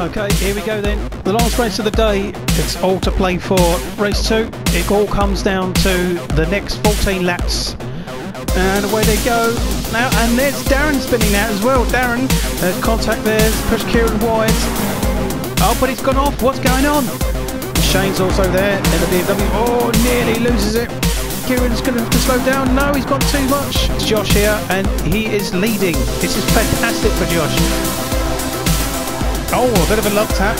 Okay, here we go then. The last race of the day. It's all to play for. Race two. It all comes down to the next 14 laps. And away they go. Now, and there's Darren spinning out as well. Darren, there's contact there. Push Kieran wide. Oh, but it's gone off. What's going on? Shane's also there in the BMW. Oh, nearly loses it. Kieran's going to have to slow down. No, he's got too much. It's Josh here, and he is leading. This is fantastic for Josh. Oh, a bit of a love tap.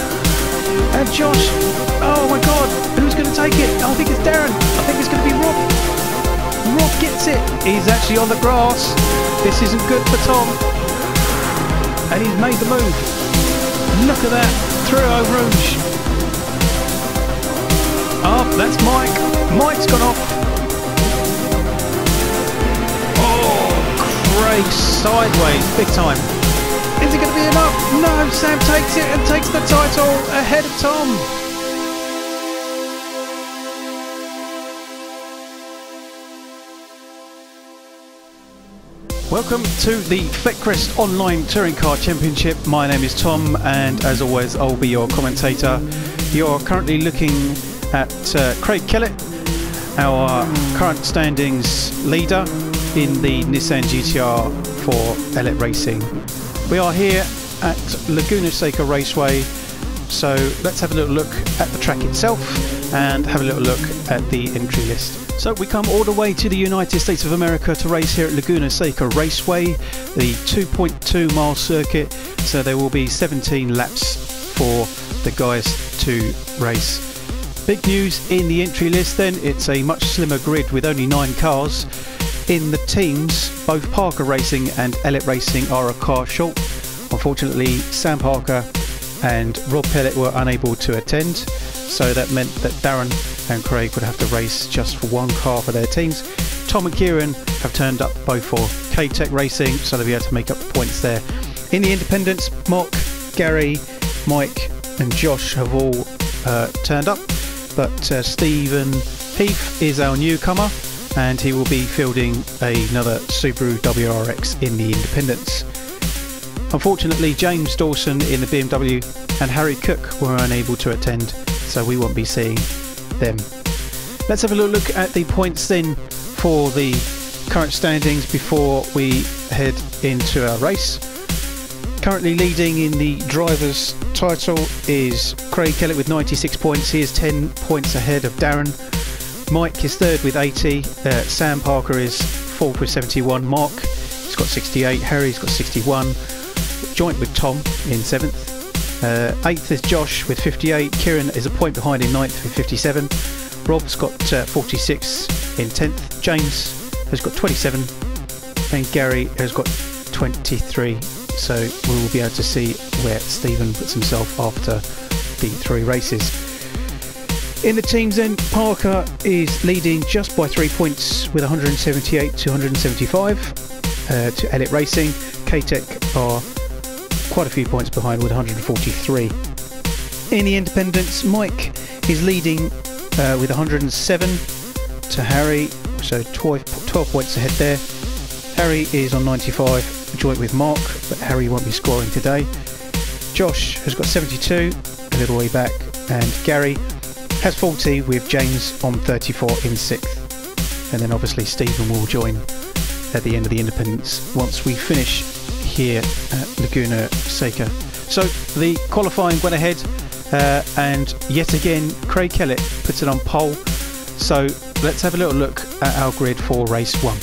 And Josh. Oh my God, who's going to take it? I think it's Darren. I think it's going to be Rob. Rob gets it. He's actually on the grass. This isn't good for Tom. And he's made the move. Look at that. Through Eau Rouge. Oh, that's Mike. Mike's gone off. Oh, Craig sideways, big time. Is it going to be enough? No, Sam takes it and takes the title ahead of Tom. Welcome to the FeckWrest Online Touring Car Championship. My name is Tom, and as always, I'll be your commentator. You're currently looking at uh, Craig Kellett, our current standings leader in the Nissan GTR for Elite Racing. We are here at Laguna Seca Raceway, so let's have a little look at the track itself and have a little look at the entry list. So we come all the way to the United States of America to race here at Laguna Seca Raceway, the 2.2 mile circuit, so there will be 17 laps for the guys to race. Big news in the entry list then, it's a much slimmer grid with only nine cars. In the teams, both Parker Racing and Elite Racing are a car short. Unfortunately, Sam Parker and Rob Pellet were unable to attend, so that meant that Darren and Craig would have to race just for one car for their teams. Tom and Kieran have turned up both for K-Tech Racing, so they'll be able to make up the points there. In the independents, Mark, Gary, Mike and Josh have all uh, turned up, but uh, Stephen Heath is our newcomer and he will be fielding another Subaru WRX in the independents. Unfortunately, James Dawson in the BMW and Harry Cook were unable to attend, so we won't be seeing them. Let's have a little look at the points then for the current standings before we head into our race. Currently leading in the driver's title is Craig Kellett with 96 points. He is 10 points ahead of Darren. Mike is third with 80. Uh, Sam Parker is fourth with 71. Mark has got 68. Harry's got 61. Joint with Tom in seventh. Uh, eighth is Josh with 58. Kieran is a point behind in ninth with 57. Rob's got uh, 46 in 10th. James has got 27. And Gary has got 23. So we will be able to see where Stephen puts himself after the three races. In the teams then, Parker is leading just by three points with 178 to 175 uh, to Elite Racing. K-Tech are quite a few points behind with 143. In the independents, Mike is leading uh, with 107 to Harry, so 12, 12 points ahead there. Harry is on 95, joint with Mark, but Harry won't be scoring today. Josh has got 72, a little way back, and Gary has 40 with James on 34 in 6th. And then obviously Stephen will join at the end of the independents once we finish here at Laguna Seca. So the qualifying went ahead uh, and yet again Craig Kellett puts it on pole. So let's have a little look at our grid for race one.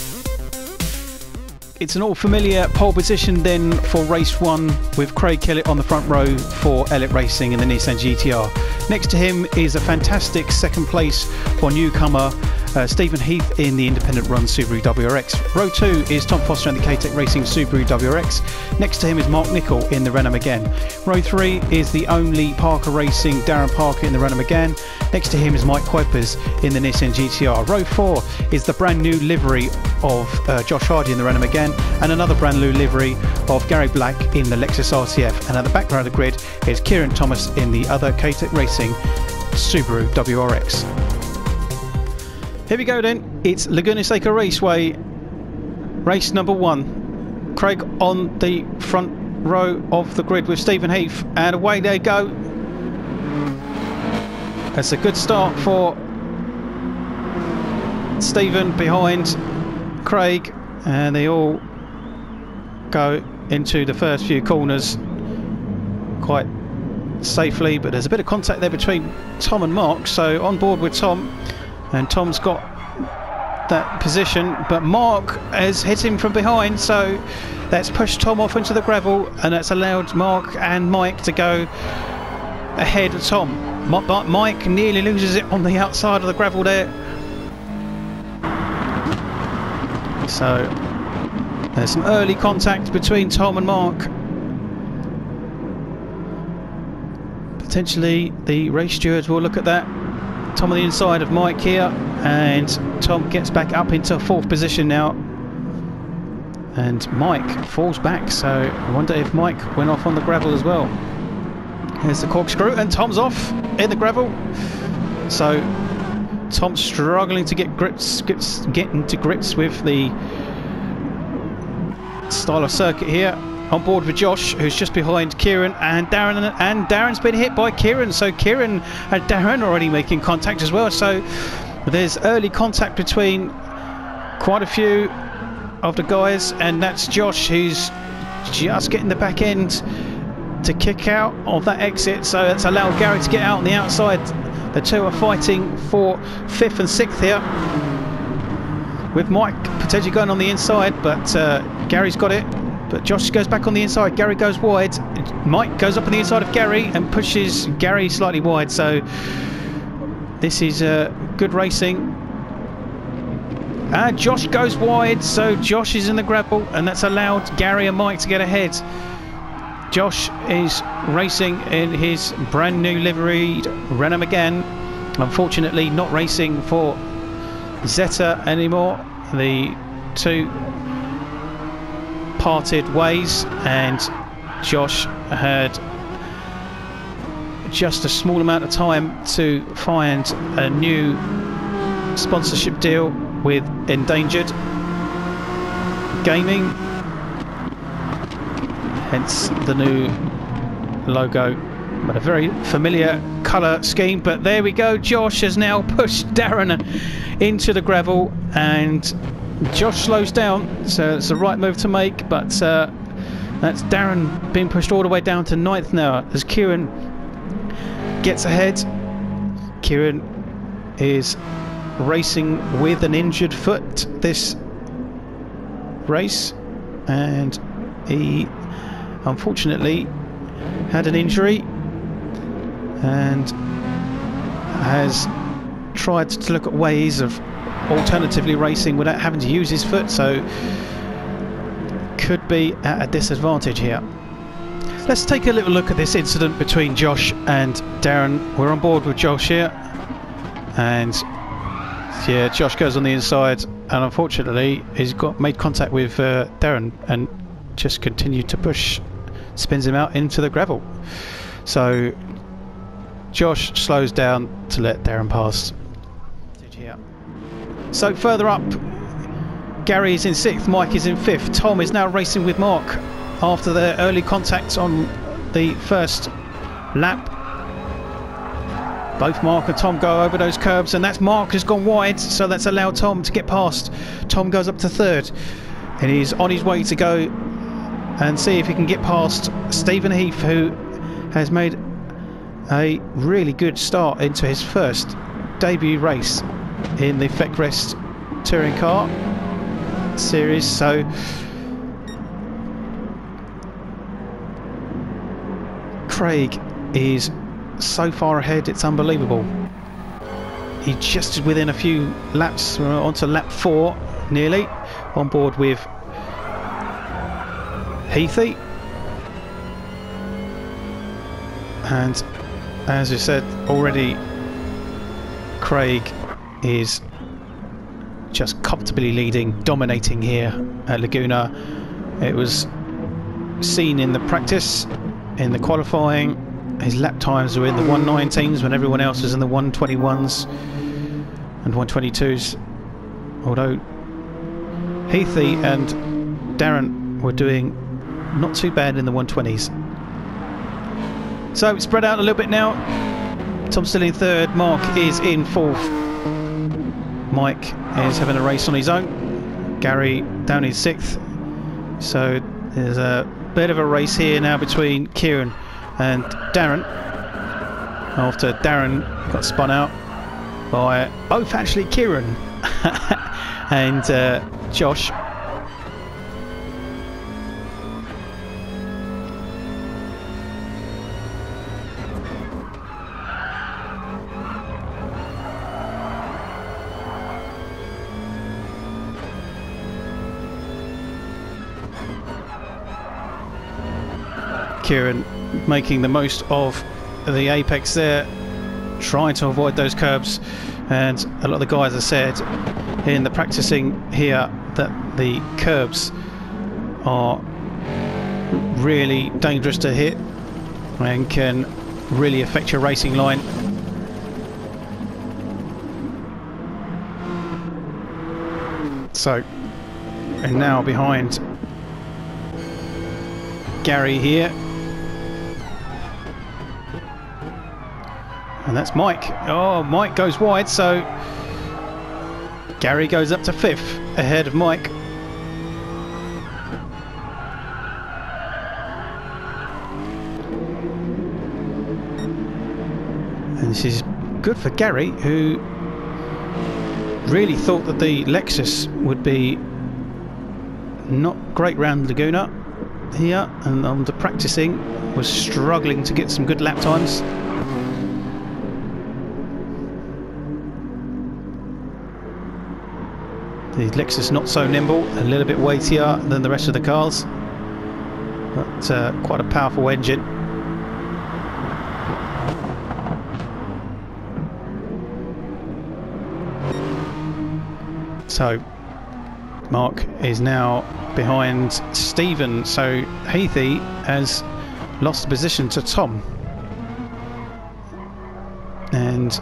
It's an all familiar pole position then for race one with Craig Kellett on the front row for Elite Racing in the Nissan GTR. Next to him is a fantastic second place for newcomer uh, Stephen Heath in the independent run Subaru WRX. Row 2 is Tom Foster in the K-Tech Racing Subaru WRX. Next to him is Mark Nichol in the Renault Megane. Row 3 is the only Parker Racing Darren Parker in the Renault Megane. Next to him is Mike Kuipers in the Nissan GTR. Row 4 is the brand new livery of uh, Josh Hardy in the Renault Megane and another brand new livery of Gary Black in the Lexus RCF. And at the back of the grid is Kieran Thomas in the other K-Tech Racing Subaru WRX. Here we go then. It's Laguna Seca Raceway. Race number one. Craig on the front row of the grid with Stephen Heath, and away they go. That's a good start for Stephen behind Craig, and they all go into the first few corners quite safely, but there's a bit of contact there between Tom and Mark, so on board with Tom, and Tom's got that position, but Mark has hit him from behind, so that's pushed Tom off into the gravel, and that's allowed Mark and Mike to go ahead of Tom. But Mike nearly loses it on the outside of the gravel there. So there's some early contact between Tom and Mark. Potentially the race stewards will look at that. Tom on the inside of Mike here and Tom gets back up into fourth position now and Mike falls back so I wonder if Mike went off on the gravel as well. Here's the corkscrew and Tom's off in the gravel so Tom's struggling to get grips, gets, get into grips with the style of circuit here. On board with Josh, who's just behind Kieran and Darren, and Darren's been hit by Kieran. So Kieran and Darren are already making contact as well. So there's early contact between quite a few of the guys, and that's Josh who's just getting the back end to kick out of that exit. So that's allowed Gary to get out on the outside. The two are fighting for fifth and sixth here with Mike potentially going on the inside, but uh, Gary's got it. But Josh goes back on the inside. Gary goes wide. Mike goes up on the inside of Gary and pushes Gary slightly wide. So this is uh, good racing. And Josh goes wide, so Josh is in the grapple, and that's allowed Gary and Mike to get ahead. Josh is racing in his brand new liveried Renault Megane. Unfortunately, not racing for Zeta anymore. The two parted ways, and Josh had just a small amount of time to find a new sponsorship deal with Endangered Gaming, hence the new logo but a very familiar colour scheme. But there we go. Josh has now pushed Darren into the gravel, and Josh slows down. So it's the right move to make. But uh, that's Darren being pushed all the way down to ninth now as Kieran gets ahead. Kieran is racing with an injured foot this race, and he unfortunately had an injury and has tried to look at ways of alternatively racing without having to use his foot so could be at a disadvantage here. Let's take a little look at this incident between Josh and Darren. We're on board with Josh here and yeah Josh goes on the inside and unfortunately he's got made contact with uh, Darren and just continued to push spins him out into the gravel. So Josh slows down to let Darren pass. So further up, Gary is in sixth, Mike is in fifth. Tom is now racing with Mark after their early contact on the first lap. Both Mark and Tom go over those curbs, and that's Mark has gone wide, so that's allowed Tom to get past. Tom goes up to third, and he's on his way to go and see if he can get past Stephen Heath, who has made a really good start into his first debut race in the FeckWrest touring car series so Craig is so far ahead it's unbelievable. He just within a few laps onto lap four nearly on board with Heathy. And as you said already, Craig is just comfortably leading, dominating here at Laguna. It was seen in the practice, in the qualifying. His lap times were in the 119s when everyone else was in the 121s and 122s. Although Heathy and Darren were doing not too bad in the 120s. So spread out a little bit now. Tom still in third, Mark is in fourth. Mike is having a race on his own. Gary down in sixth. So there's a bit of a race here now between Kieran and Darren. After Darren got spun out by both actually Kieran and uh, Josh Kieran making the most of the apex there, trying to avoid those curbs. And a lot of the guys have said in the practicing here that the curbs are really dangerous to hit and can really affect your racing line. So, and now behind Gary here And that's Mike. Oh, Mike goes wide, so Gary goes up to fifth ahead of Mike. And this is good for Gary, who really thought that the Lexus would be not great round Laguna here and under practicing was struggling to get some good lap times The Lexus not so nimble, a little bit weightier than the rest of the cars, but uh, quite a powerful engine. So Mark is now behind Stephen, so Heathy has lost position to Tom. And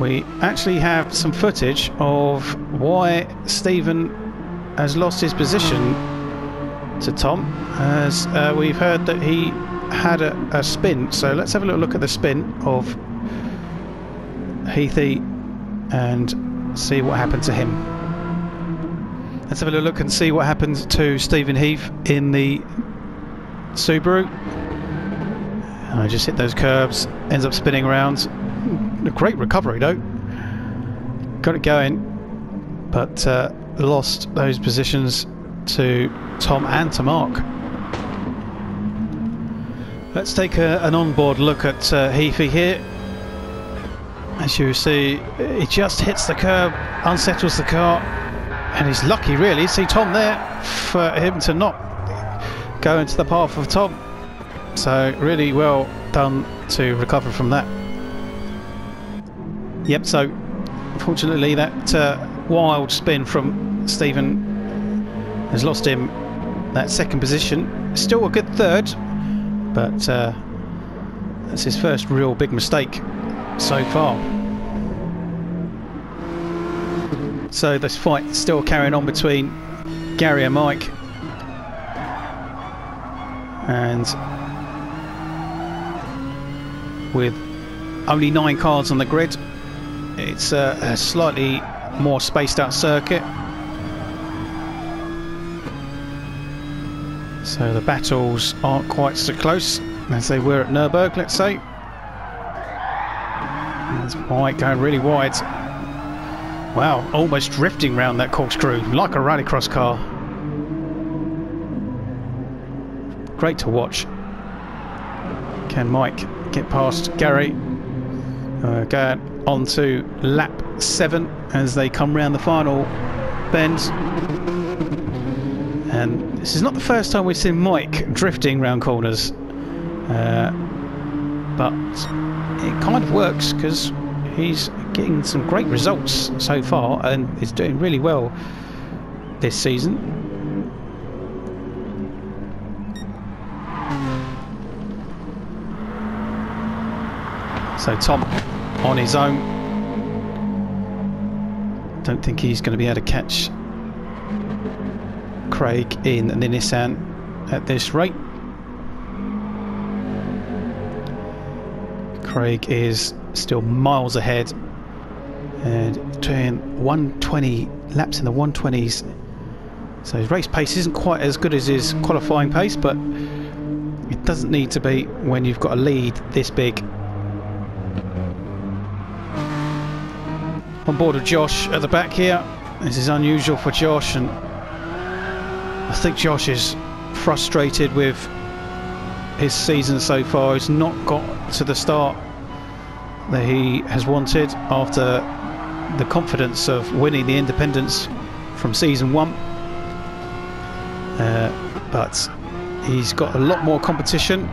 we actually have some footage of why Stephen has lost his position to Tom as uh, we've heard that he had a, a, spin. So let's have a little look at the spin of Heathy and see what happened to him. Let's have a little look and see what happened to Stephen Heath in the Subaru. I just hit those curbs ends up spinning around a great recovery though. Got it going, but uh, lost those positions to Tom and to Mark. Let's take a, an onboard look at uh, Heafy here. As you see, he just hits the curb, unsettles the car, and he's lucky really. See Tom there for him to not go into the path of Tom. So really well done to recover from that. Yep, so unfortunately that uh, wild spin from Stephen has lost him that second position. Still a good third, but uh, that's his first real big mistake so far. So this fight still carrying on between Gary and Mike. And with only nine cars on the grid, it's a, a slightly more spaced out circuit. So the battles aren't quite so close as they were at Nürburgring, let's say. White going really wide. Wow, almost drifting round that corkscrew like a rallycross car. Great to watch. Can Mike get past Gary? Uh, go on to lap 7 as they come round the final bend. And this is not the first time we've seen Mike drifting round corners. Uh, but it kind of works because he's getting some great results so far and is doing really well this season. So Tom on his own. Don't think he's going to be able to catch Craig in the Nissan. at this rate. Craig is still miles ahead and turn 120 laps in the 120s. So his race pace isn't quite as good as his qualifying pace, but it doesn't need to be when you've got a lead this big. On board with Josh at the back here. This is unusual for Josh, and I think Josh is frustrated with his season so far. He's not got to the start that he has wanted after the confidence of winning the independents from season one. Uh, but he's got a lot more competition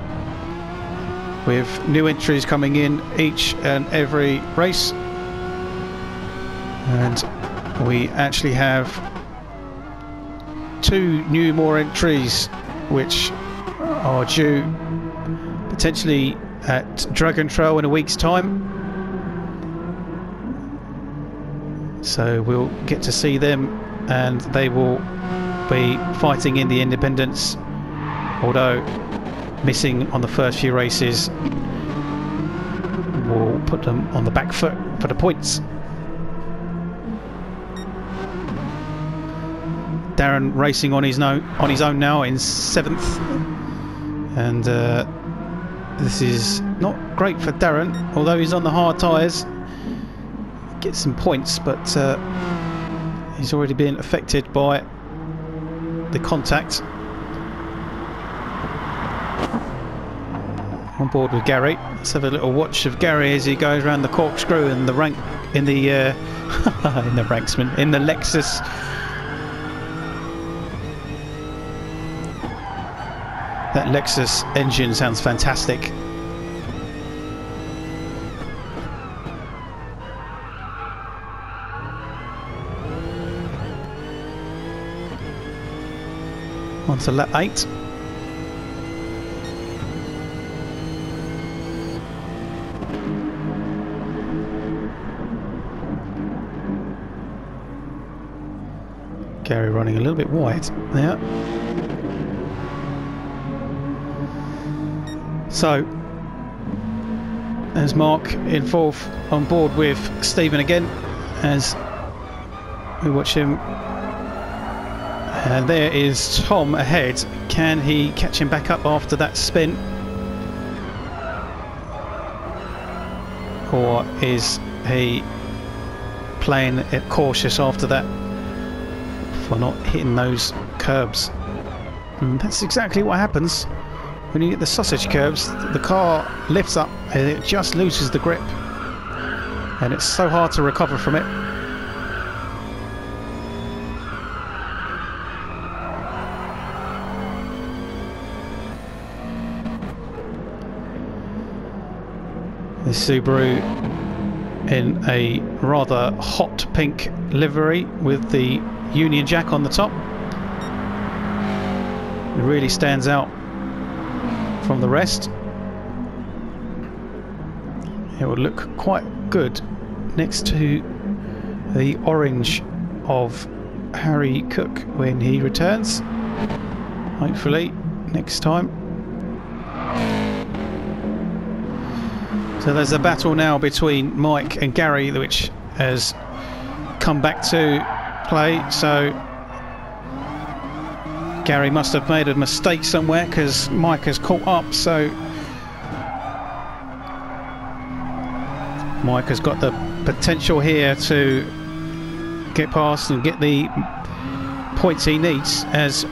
with new entries coming in each and every race. And we actually have two new more entries which are due potentially at Dragon Trail in a week's time. So we'll get to see them and they will be fighting in the independents although missing on the first few races will put them on the back foot for the points. Darren racing on his, no, on his own now in seventh. And uh, this is not great for Darren although he's on the hard tyres. Gets some points but uh, he's already been affected by the contact. On board with Gary. Let's have a little watch of Gary as he goes around the corkscrew in the rank in the uh, in the ranksman in the Lexus That Lexus engine sounds fantastic. On to lap 8. Gary running a little bit wide there. So, there's Mark in fourth on board with Stephen again as we watch him. And there is Tom ahead. Can he catch him back up after that spin? Or is he playing it cautious after that for not hitting those curbs? And that's exactly what happens when you get the sausage curves, the car lifts up and it just loses the grip. And it's so hard to recover from it. This Subaru in a rather hot pink livery with the Union Jack on the top. It really stands out from the rest. It will look quite good next to the orange of Harry Cook when he returns. Hopefully next time. So there's a battle now between Mike and Gary which has come back to play. So Gary must have made a mistake somewhere because Mike has caught up so Mike has got the potential here to get past and get the points he needs as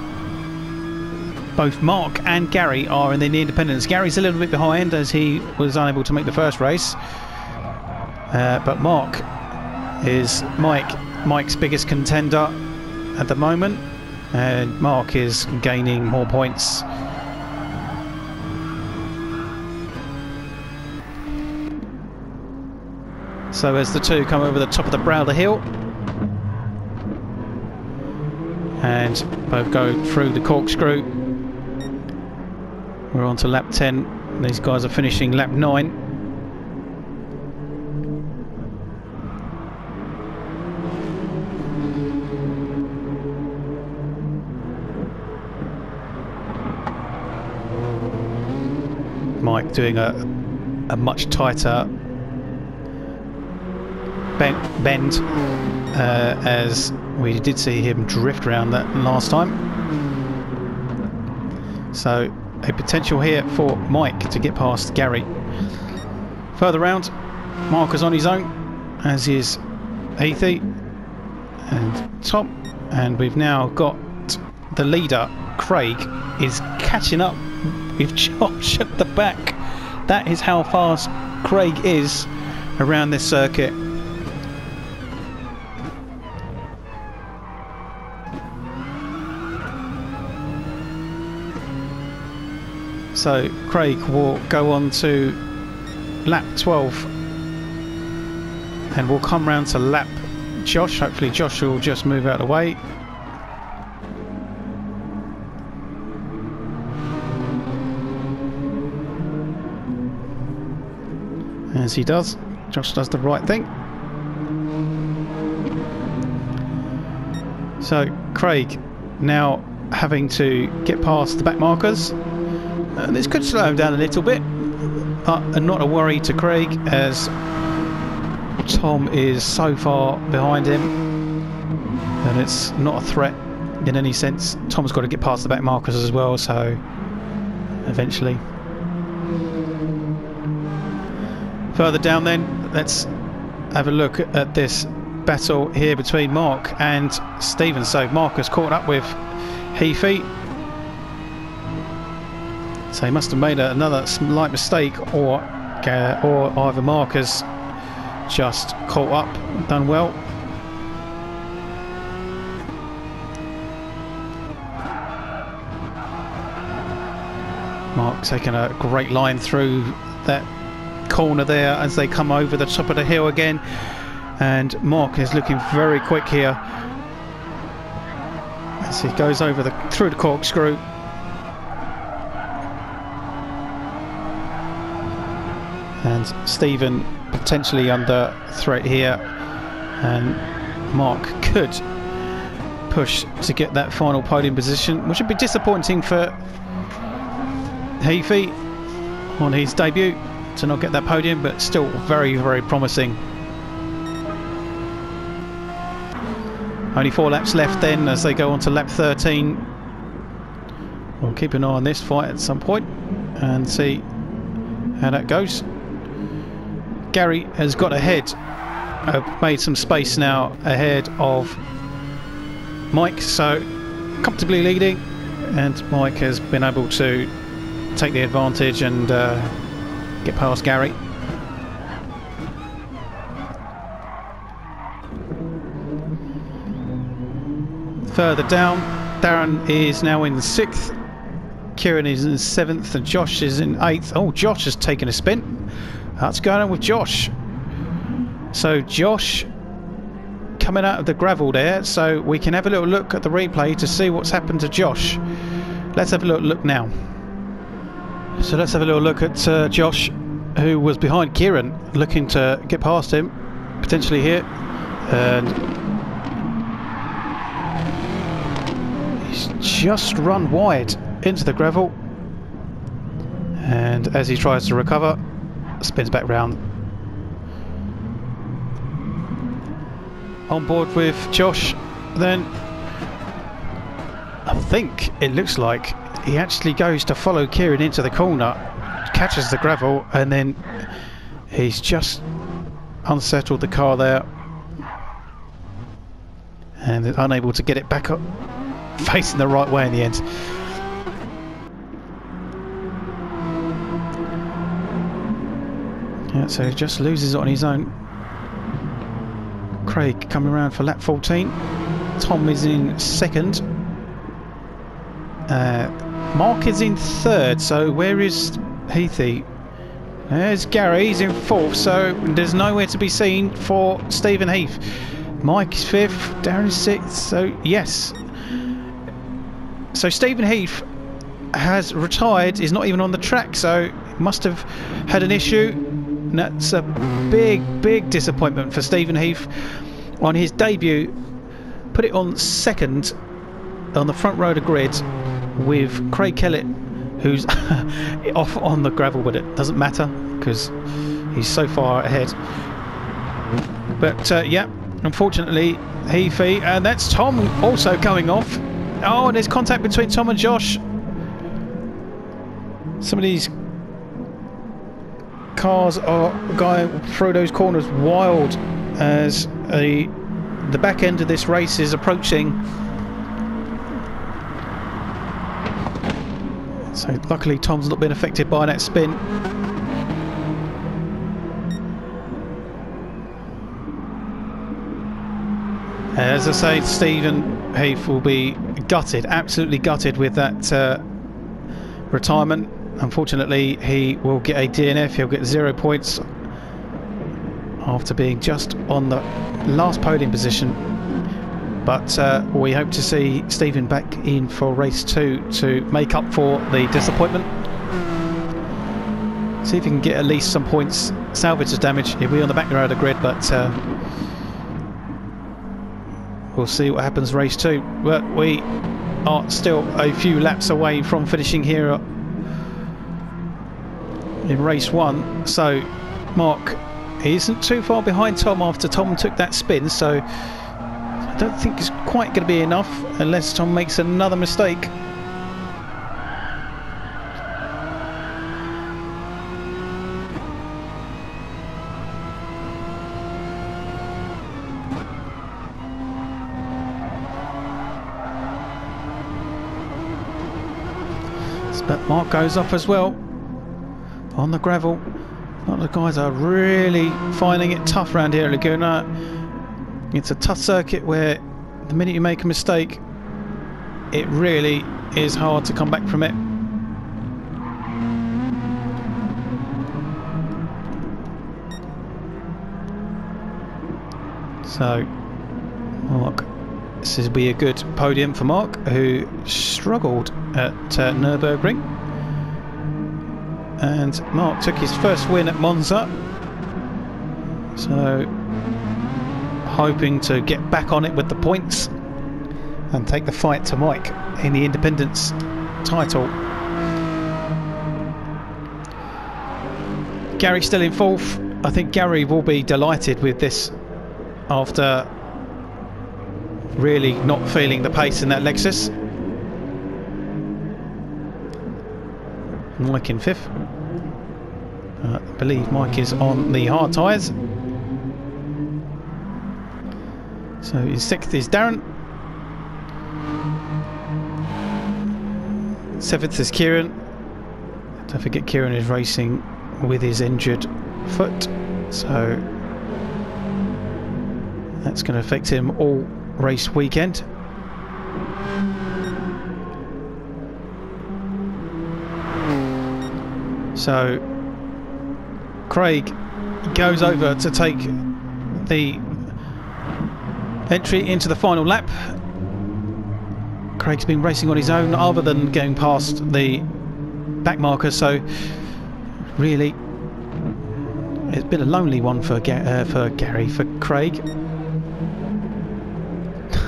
both Mark and Gary are in the independents. Gary's a little bit behind as he was unable to make the first race uh, but Mark is Mike Mike's biggest contender at the moment and Mark is gaining more points. So as the two come over the top of the brow of the hill and both go through the corkscrew. We're on to lap 10. These guys are finishing lap 9. Doing a, a much tighter bend, bend uh, as we did see him drift around that last time. So a potential here for Mike to get past Gary. Further round, Marcus on his own, as is Heathy and Tom. And we've now got the leader, Craig, is catching up with Josh at the back. That is how fast Craig is around this circuit. So Craig will go on to lap 12 and we'll come round to lap Josh. Hopefully Josh will just move out of the way. He does, Josh does the right thing. So Craig now having to get past the back markers. And this could slow him down a little bit, but not a worry to Craig as Tom is so far behind him and it's not a threat in any sense. Tom's got to get past the back markers as well, so eventually. Further down then, let's have a look at this battle here between Mark and Stephen. So Mark has caught up with Heafy. So he must have made another slight mistake or uh, or either Mark has just caught up, done well. Mark taking a great line through that corner there as they come over the top of the hill again. And Mark is looking very quick here as he goes over the through the corkscrew. And Stephen potentially under threat here and Mark could push to get that final podium position which would be disappointing for Heafy on his debut to not get that podium but still very very promising. Only four laps left then as they go on to lap 13 we'll keep an eye on this fight at some point and see how that goes. Gary has got ahead, uh, made some space now ahead of Mike, so comfortably leading, and Mike has been able to take the advantage and uh, get past Gary. Further down, Darren is now in sixth, Kieran is in seventh, and Josh is in eighth. Oh, Josh has taken a spin. That's going on with Josh. So Josh coming out of the gravel there, so we can have a little look at the replay to see what's happened to Josh. Let's have a little look now. So let's have a little look at uh, Josh, who was behind Kieran, looking to get past him, potentially here. And he's just run wide into the gravel. And as he tries to recover, spins back round. On board with Josh, then I think it looks like he actually goes to follow Kieran into the corner, catches the gravel, and then he's just unsettled the car there and unable to get it back up facing the right way in the end. Yeah, so he just loses it on his own. Craig coming around for lap 14. Tom is in second. Uh, Mark is in third, so where is Heathy? There's Gary, he's in fourth, so there's nowhere to be seen for Stephen Heath. Mike is fifth, Darren's sixth, so yes. So Stephen Heath has retired, is not even on the track, so must have had an issue that's a big, big disappointment for Stephen Heath on his debut. Put it on second on the front row of the grid with Craig Kellett, who's off on the gravel, but it doesn't matter because he's so far ahead. But uh, yeah, unfortunately, Heafy, and that's Tom also coming off. Oh, and there's contact between Tom and Josh. Some of these cars are going through those corners wild as a the back end of this race is approaching. So luckily Tom's not been affected by that spin. As I say, Stephen Heath will be gutted, absolutely gutted with that uh, retirement. Unfortunately, he will get a DNF. He'll get zero points after being just on the last podium position. But uh, we hope to see Stephen back in for race two to make up for the disappointment. See if he can get at least some points, salvage the damage. He'll be on the back row of the grid, but uh, we'll see what happens race two. But we are still a few laps away from finishing here in race one. So Mark isn't too far behind Tom after Tom took that spin, so I don't think it's quite going to be enough unless Tom makes another mistake. But Mark goes off as well on the gravel. A lot of the guys are really finding it tough around here at Laguna. It's a tough circuit where the minute you make a mistake, it really is hard to come back from it. So, Mark, this will be a good podium for Mark, who struggled at uh, Nürburgring and Mark took his first win at Monza so hoping to get back on it with the points and take the fight to Mike in the independents title Gary still in fourth I think Gary will be delighted with this after really not feeling the pace in that Lexus Mike in fifth. Uh, I believe Mike is on the hard tyres. So his sixth is Darren. Seventh is Kieran. Don't forget Kieran is racing with his injured foot. So that's going to affect him all race weekend. So Craig goes over to take the entry into the final lap. Craig's been racing on his own other than going past the back marker so really it's been a lonely one for, Ga uh, for Gary, for Craig.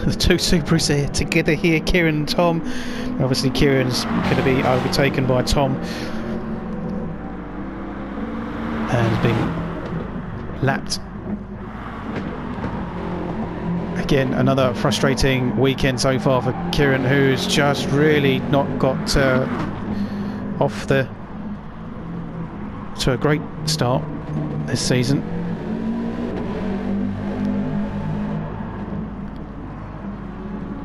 the two Subarus here together here, Kieran and Tom. Obviously Kieran's going to be overtaken by Tom and being lapped. Again, another frustrating weekend so far for Kieran, who's just really not got uh, off the to a great start this season.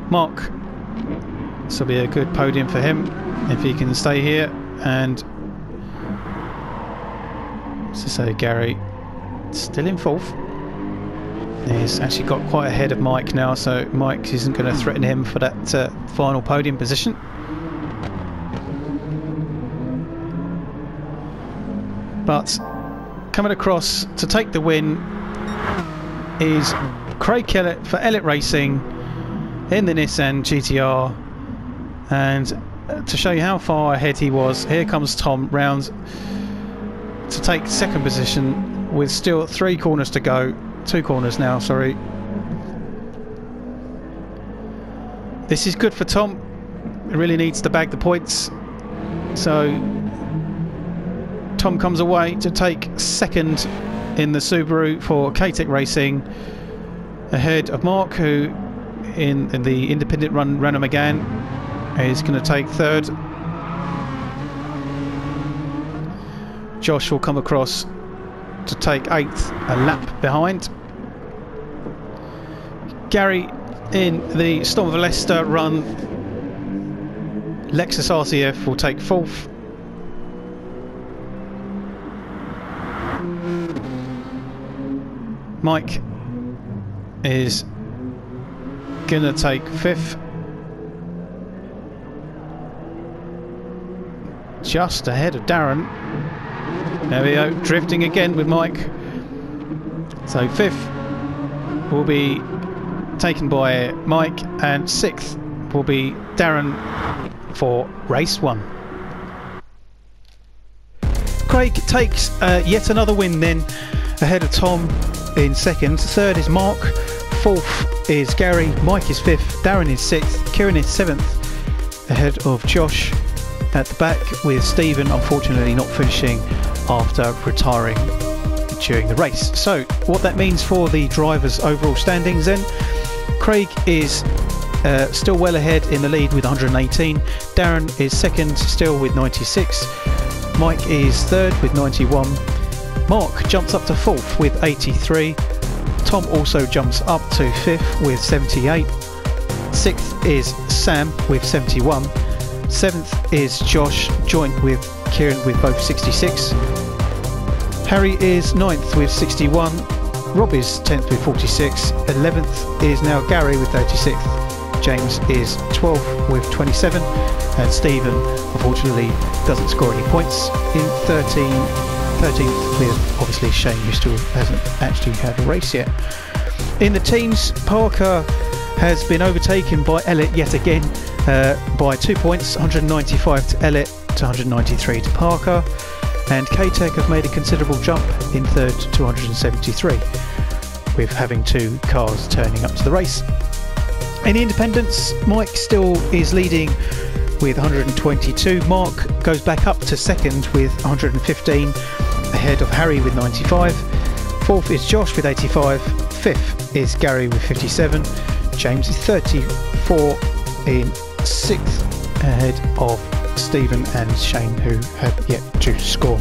Mark, this will be a good podium for him if he can stay here and so say Gary still in fourth. He's actually got quite ahead of Mike now, so Mike isn't going to threaten him for that uh, final podium position. But coming across to take the win is Craig Kellett for Elite Racing in the Nissan GTR. And uh, to show you how far ahead he was, here comes Tom round to take second position with still three corners to go. Two corners now, sorry. This is good for Tom. He really needs to bag the points. So Tom comes away to take second in the Subaru for K-Tech Racing ahead of Mark who in, the independent run Renault Megane is going to take third. Josh will come across to take eighth, a lap behind. Gary in the Storm of Leicester run. Lexus RCF will take fourth. Mike is gonna take fifth. Just ahead of Darren. There we go, drifting again with Mike. So fifth will be taken by Mike, and sixth will be Darren for race one. Craig takes uh, yet another win then ahead of Tom in second. Third is Mark. Fourth is Gary. Mike is fifth. Darren is sixth. Kieran is seventh ahead of Josh at the back with Stephen unfortunately not finishing after retiring during the race. So what that means for the drivers overall standings then Craig is uh, still well ahead in the lead with 118. Darren is second still with 96. Mike is third with 91. Mark jumps up to fourth with 83. Tom also jumps up to fifth with 78. Sixth is Sam with 71. Seventh is Josh, joint with Kieran with both 66. Harry is ninth with 61. Rob is 10th with 46. 11th is now Gary with 36th. James is 12th with 27. And Stephen, unfortunately, doesn't score any points in 13. 13th with obviously Shane, who still hasn't actually had a race yet. In the teams, Parker has been overtaken by Elite yet again uh, by two points 195 to Elite to 193 to Parker and K-Tech have made a considerable jump in third to 273 with having two cars turning up to the race. In the independents, Mike still is leading with 122. Mark goes back up to second with 115 ahead of Harry with 95. Fourth is Josh with 85. Fifth is Gary with 57. James is 34 in sixth ahead of Stephen and Shane who have yet to score.